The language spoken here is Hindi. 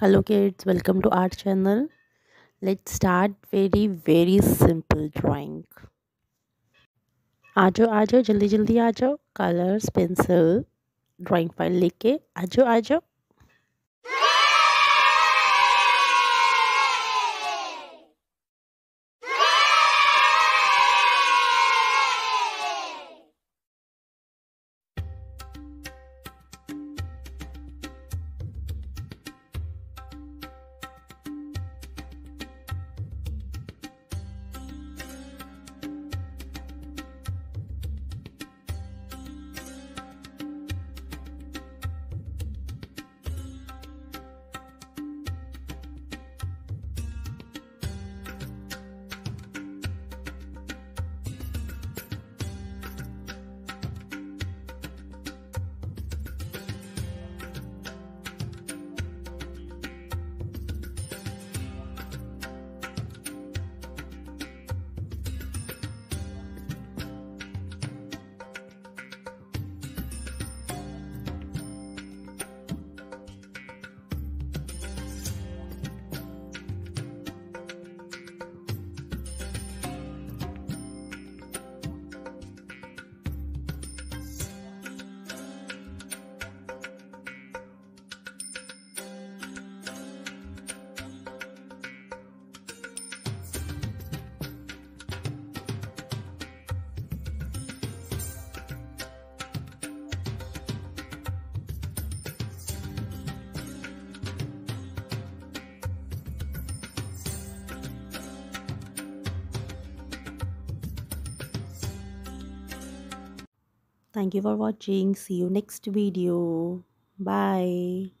Hello kids welcome to art channel let's start very very simple drawing आ जाओ आ जाओ जल्दी जल्दी आ जाओ। कलर्स पेंसिल ड्राइंग फ़ाइल लेके आ जाओ आ जाओ। Thank you for watching. See you next video. Bye.